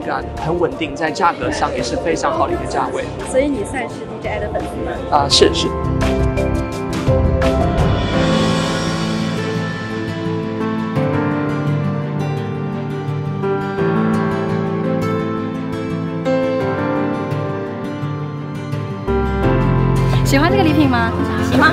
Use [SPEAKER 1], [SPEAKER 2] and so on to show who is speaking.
[SPEAKER 1] 感很稳定，在价格上也是非常好的一个价位。
[SPEAKER 2] 所以你算是 DJI 的粉丝吗？
[SPEAKER 1] 啊，是是。
[SPEAKER 2] 喜欢这个礼品吗？
[SPEAKER 3] 喜欢。